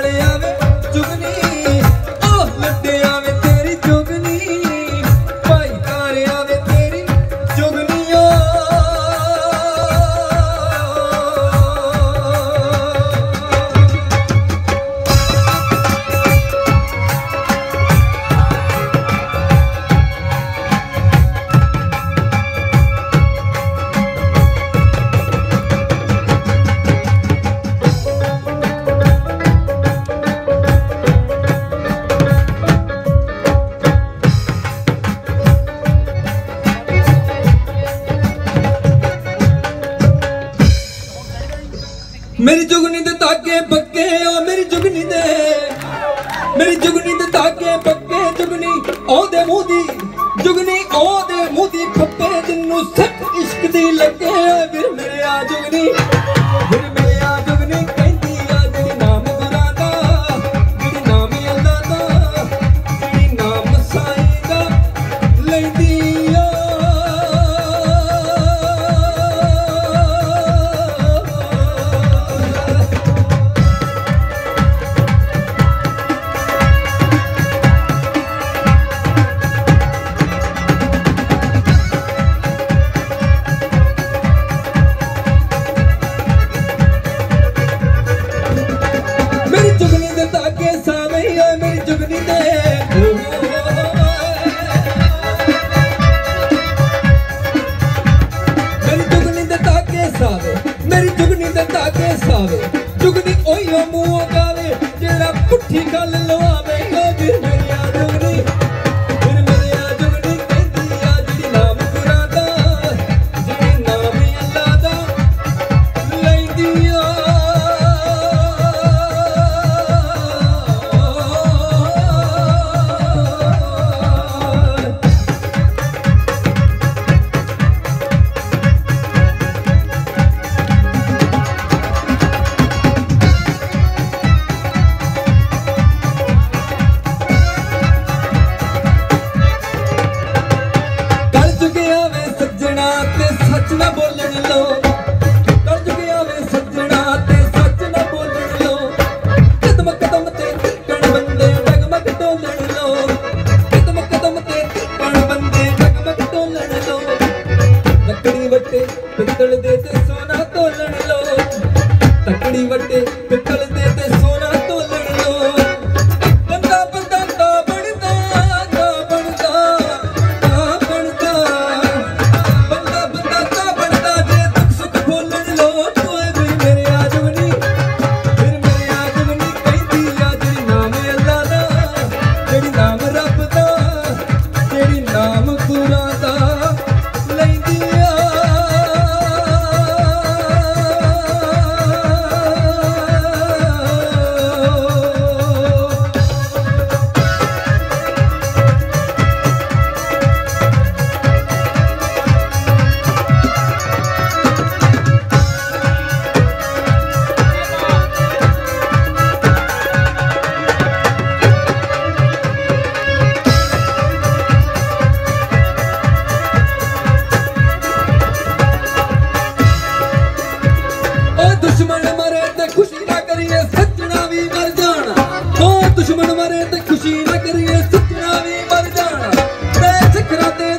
Yeah. ਮੇਰੀ ਜੁਗਨੀ ਦੇ ਧਾਗੇ ਪੱਕੇ ਓ ਮੇਰੀ ਜੁਗਨੀ ਦੇ। ਮੇਰੀ ਜੁਗਨੀ ਦੇ ਧਾਗੇ ਪੱਕੇ, ਜੁਗਨੀ ਉਹਦੇ ਮੂੰਹ ਦੀ। ਜੁਗਨੀ ਉਹਦੇ ਮੂੰਹ ਦੀ ਖੱਪੇ, ਜਿੰਨੂੰ ਸੱਚ ਇਸ਼ਕ ਦੀ ਲੱਗੇ ਵੀਰ ਮੇਰੇ ਆ ਜੁਗਨੀ। 那 ਨਾ ਬੋਲਣ ਲੋ ਕੱਲ ਚੁੱਕਿਆ ਵੇ ਸੱਜਣਾ ਤੇ ਸੱਚ ਨਾ ਬੋਲਣ ਲੋ ਕਦਮ ਕਦਮ ਤੇ ਟਿਕਣ ਬੰਦੇ, ਡਗਮਗ ਡੋਲਣ ਲੋ ਕਦਮ ਕਦਮ ਤੇ ਟਿਕਣ ਬੰਦੇ, ਡਗਮਗ ਡੋਲਣ ਲੋ ਲੱਕੜੀ ਵੱਟੇ ਪਿੱਤਲ ਦੇ ਤੇ ਸੋਨਾ ਤੋਲਣ ਲੋ ਤਕੜੀ ਵੱਟੇ ਪਿੱਤਲ ਦੇ ਤੇ ਦੁਸ਼ਮਣ ਮਰੇ ਤੇ ਖੁਸ਼ੀ ਨਾ ਕਰੀਏ ਸੱਜਣਾ ਵੀ ਮਰ ਜਾਣਾ। ਤੇ ਸਿਖਰਾਂ ਤੇ